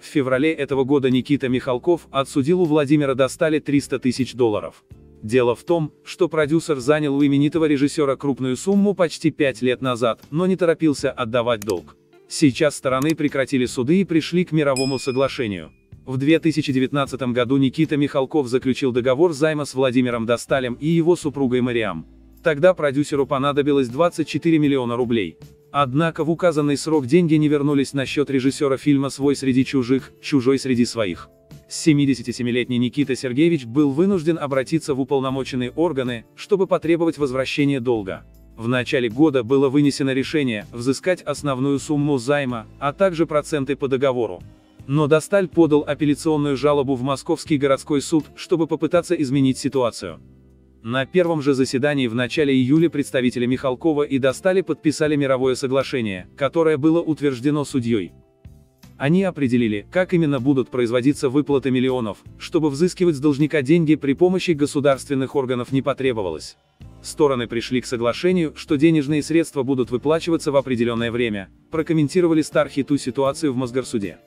В феврале этого года Никита Михалков отсудил у Владимира Достали 300 тысяч долларов. Дело в том, что продюсер занял у именитого режиссера крупную сумму почти пять лет назад, но не торопился отдавать долг. Сейчас стороны прекратили суды и пришли к мировому соглашению. В 2019 году Никита Михалков заключил договор займа с Владимиром Досталем и его супругой Мариам. Тогда продюсеру понадобилось 24 миллиона рублей. Однако в указанный срок деньги не вернулись на счет режиссера фильма «Свой среди чужих, чужой среди своих». 77-летний Никита Сергеевич был вынужден обратиться в уполномоченные органы, чтобы потребовать возвращения долга. В начале года было вынесено решение взыскать основную сумму займа, а также проценты по договору. Но Досталь подал апелляционную жалобу в Московский городской суд, чтобы попытаться изменить ситуацию. На первом же заседании в начале июля представители Михалкова и Достали подписали мировое соглашение, которое было утверждено судьей. Они определили, как именно будут производиться выплаты миллионов, чтобы взыскивать с должника деньги при помощи государственных органов не потребовалось. Стороны пришли к соглашению, что денежные средства будут выплачиваться в определенное время, прокомментировали Стархи ту ситуацию в Мосгорсуде.